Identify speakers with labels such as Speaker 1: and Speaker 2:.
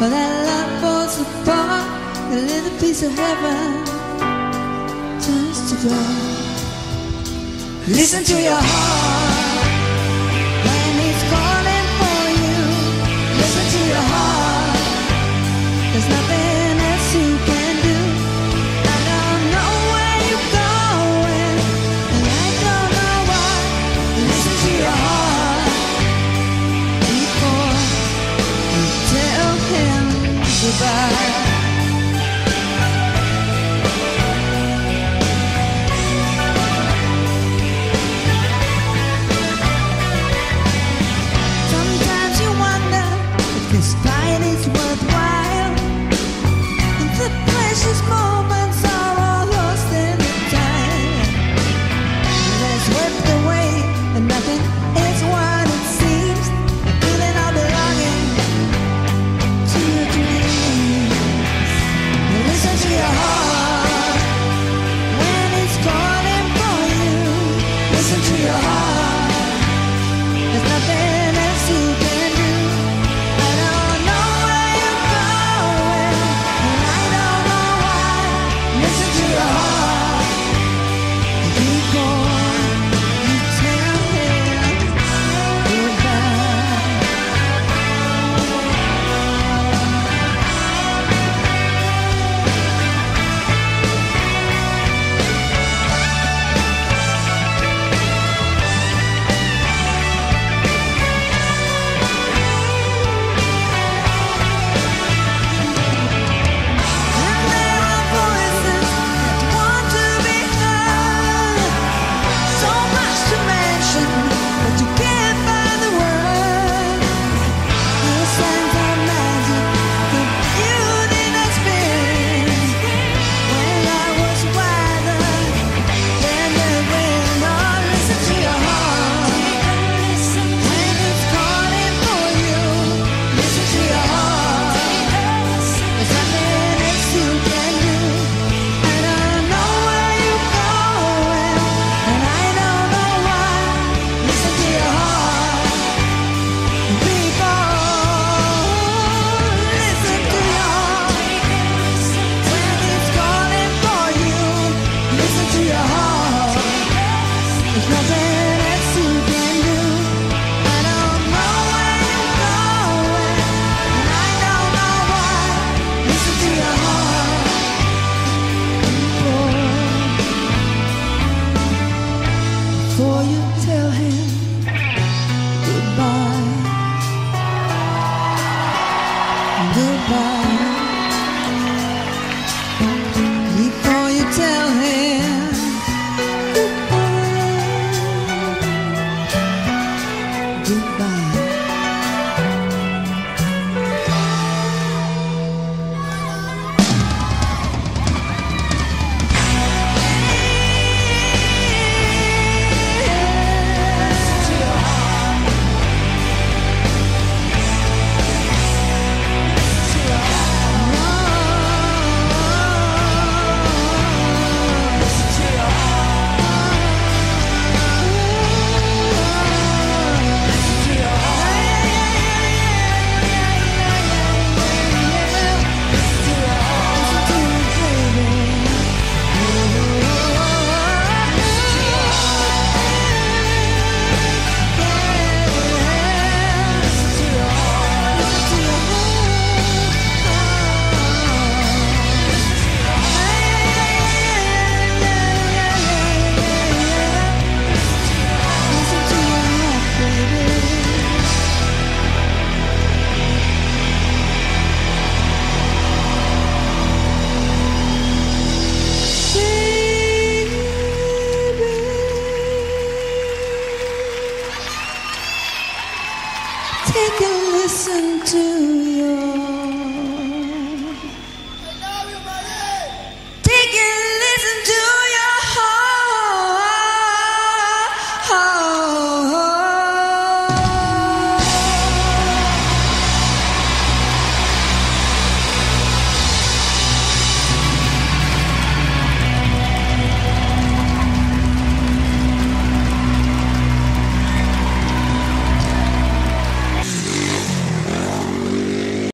Speaker 1: Well, that love falls apart, a little piece of heaven turns to dust. Listen to your heart. listen to. Take and listen to your heart.